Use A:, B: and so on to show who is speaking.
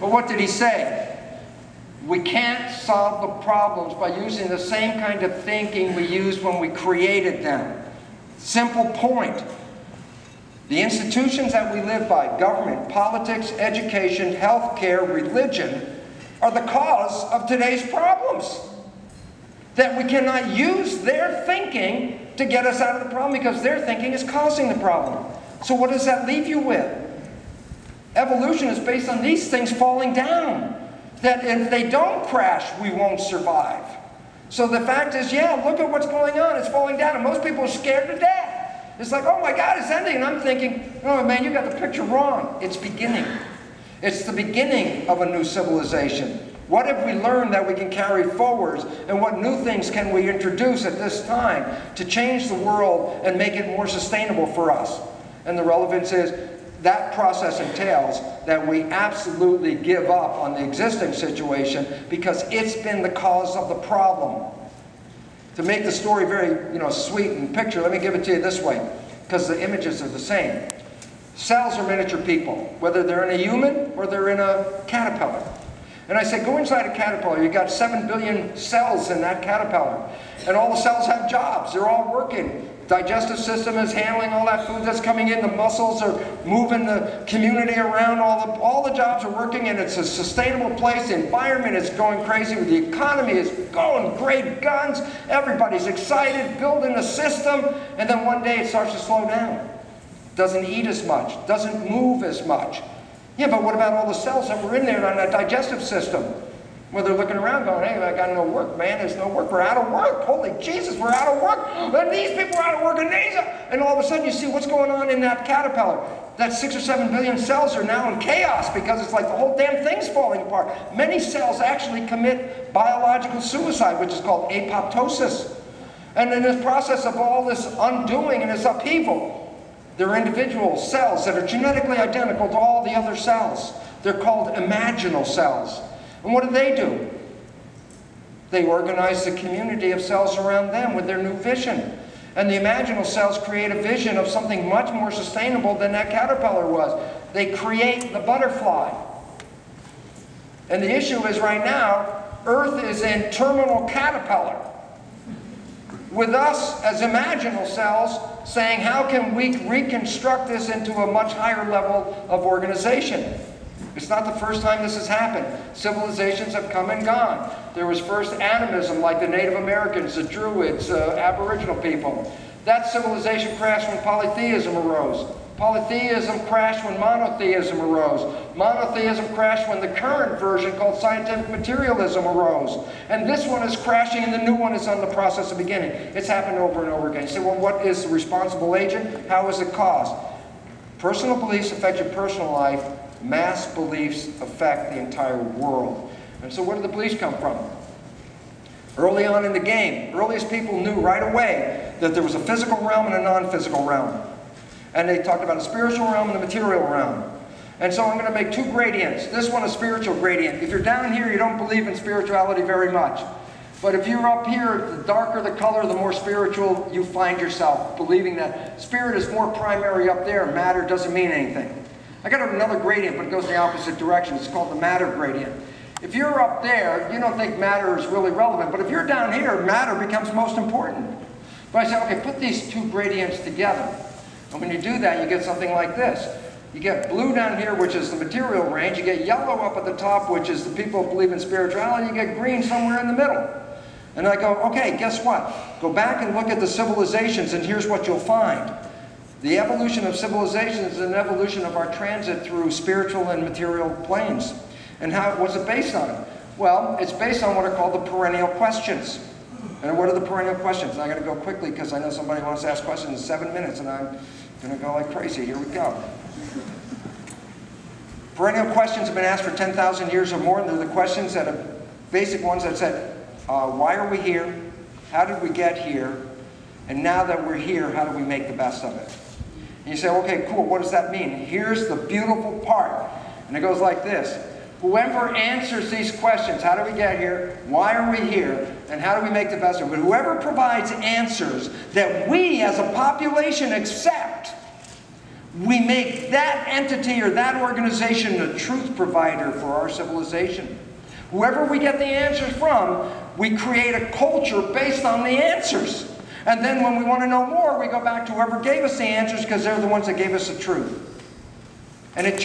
A: But what did he say? We can't solve the problems by using the same kind of thinking we used when we created them. Simple point. The institutions that we live by, government, politics, education, healthcare, religion, are the cause of today's problems. That we cannot use their thinking to get us out of the problem because their thinking is causing the problem. So what does that leave you with? Evolution is based on these things falling down. That if they don't crash, we won't survive. So the fact is, yeah, look at what's going on. It's falling down, and most people are scared to death. It's like, oh my God, it's ending. And I'm thinking, oh man, you got the picture wrong. It's beginning. It's the beginning of a new civilization. What have we learned that we can carry forwards? And what new things can we introduce at this time to change the world and make it more sustainable for us? And the relevance is that process entails that we absolutely give up on the existing situation because it's been the cause of the problem. To make the story very you know, sweet and picture, let me give it to you this way, because the images are the same. Cells are miniature people, whether they're in a human or they're in a caterpillar. And I say, go inside a caterpillar. You've got 7 billion cells in that caterpillar. And all the cells have jobs. They're all working. Digestive system is handling all that food that's coming in. The muscles are moving the community around. All the, all the jobs are working and it's a sustainable place. The environment is going crazy. The economy is going great guns. Everybody's excited, building a system. And then one day it starts to slow down. Doesn't eat as much. Doesn't move as much. Yeah, but what about all the cells that were in there on that digestive system? Well, they're looking around going, hey, I got no work, man. There's no work. We're out of work. Holy Jesus, we're out of work. And these people are out of work and these. And all of a sudden you see what's going on in that caterpillar. That six or seven billion cells are now in chaos because it's like the whole damn thing's falling apart. Many cells actually commit biological suicide, which is called apoptosis. And in this process of all this undoing and this upheaval, there are individual cells that are genetically identical to all the other cells. They're called imaginal cells. And what do they do? They organize the community of cells around them with their new vision. And the imaginal cells create a vision of something much more sustainable than that caterpillar was. They create the butterfly. And the issue is right now, Earth is in terminal caterpillar. With us as imaginal cells saying, how can we reconstruct this into a much higher level of organization? It's not the first time this has happened. Civilizations have come and gone. There was first animism, like the Native Americans, the Druids, uh, Aboriginal people. That civilization crashed when polytheism arose. Polytheism crashed when monotheism arose. Monotheism crashed when the current version called scientific materialism arose. And this one is crashing and the new one is on the process of beginning. It's happened over and over again. You say, well, what is the responsible agent? How is it caused? Personal beliefs affect your personal life mass beliefs affect the entire world. And so where did the beliefs come from? Early on in the game, earliest people knew right away that there was a physical realm and a non-physical realm. And they talked about a spiritual realm and a material realm. And so I'm going to make two gradients. This one is spiritual gradient. If you're down here, you don't believe in spirituality very much. But if you're up here, the darker the color, the more spiritual you find yourself, believing that spirit is more primary up there, matter doesn't mean anything. I got another gradient, but it goes the opposite direction. It's called the matter gradient. If you're up there, you don't think matter is really relevant, but if you're down here, matter becomes most important. But I say, okay, put these two gradients together. And when you do that, you get something like this. You get blue down here, which is the material range. You get yellow up at the top, which is the people who believe in spirituality. You get green somewhere in the middle. And I go, okay, guess what? Go back and look at the civilizations, and here's what you'll find. The evolution of civilization is an evolution of our transit through spiritual and material planes. And how was it based on? Well, it's based on what are called the perennial questions. And what are the perennial questions? And I got to go quickly because I know somebody wants to ask questions in seven minutes, and I'm going to go like crazy. Here we go. Perennial questions have been asked for 10,000 years or more, and they're the questions that are basic ones that said, uh, why are we here? How did we get here? And now that we're here, how do we make the best of it? And you say, okay, cool, what does that mean? Here's the beautiful part. And it goes like this. Whoever answers these questions, how do we get here? Why are we here? And how do we make the best of it? But Whoever provides answers that we as a population accept we make that entity or that organization the truth provider for our civilization. Whoever we get the answers from, we create a culture based on the answers. And then when we want to know more, we go back to whoever gave us the answers because they're the ones that gave us the truth. And it